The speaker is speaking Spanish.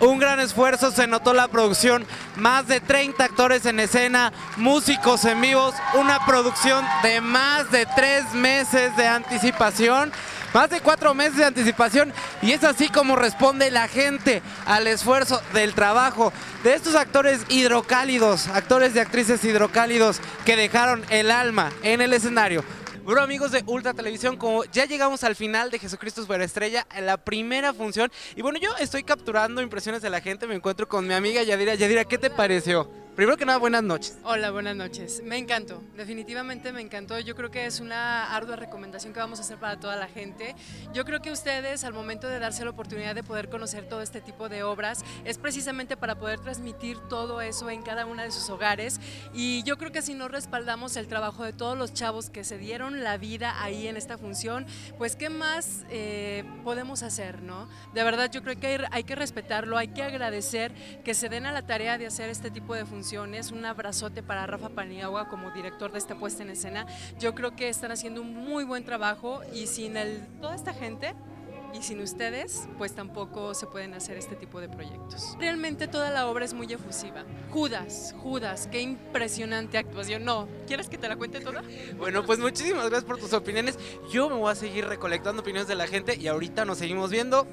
un gran esfuerzo, se notó la producción, más de 30 actores en escena, músicos en vivos, una producción de más de tres meses de anticipación. Más de cuatro meses de anticipación y es así como responde la gente al esfuerzo del trabajo de estos actores hidrocálidos, actores y actrices hidrocálidos que dejaron el alma en el escenario. Bueno amigos de Ultra Televisión, como ya llegamos al final de Jesucristo Superestrella, en la primera función, y bueno, yo estoy capturando impresiones de la gente, me encuentro con mi amiga Yadira. Yadira, ¿qué te pareció? Primero que nada, buenas noches. Hola, buenas noches. Me encantó, definitivamente me encantó. Yo creo que es una ardua recomendación que vamos a hacer para toda la gente. Yo creo que ustedes, al momento de darse la oportunidad de poder conocer todo este tipo de obras, es precisamente para poder transmitir todo eso en cada una de sus hogares. Y yo creo que si no respaldamos el trabajo de todos los chavos que se dieron la vida ahí en esta función, pues qué más eh, podemos hacer, ¿no? De verdad, yo creo que hay, hay que respetarlo, hay que agradecer que se den a la tarea de hacer este tipo de funciones un abrazote para Rafa Paniagua como director de esta puesta en escena. Yo creo que están haciendo un muy buen trabajo y sin el, toda esta gente y sin ustedes, pues tampoco se pueden hacer este tipo de proyectos. Realmente toda la obra es muy efusiva. Judas, Judas, qué impresionante actuación. No, ¿quieres que te la cuente toda? Bueno, pues muchísimas gracias por tus opiniones. Yo me voy a seguir recolectando opiniones de la gente y ahorita nos seguimos viendo.